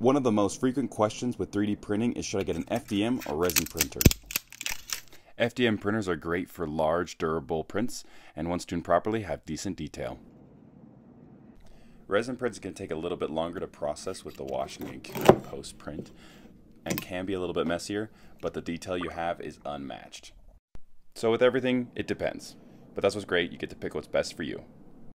One of the most frequent questions with 3D printing is should I get an FDM or resin printer? FDM printers are great for large, durable prints, and once tuned properly, have decent detail. Resin prints can take a little bit longer to process with the washing and curing post print, and can be a little bit messier, but the detail you have is unmatched. So with everything, it depends. But that's what's great, you get to pick what's best for you.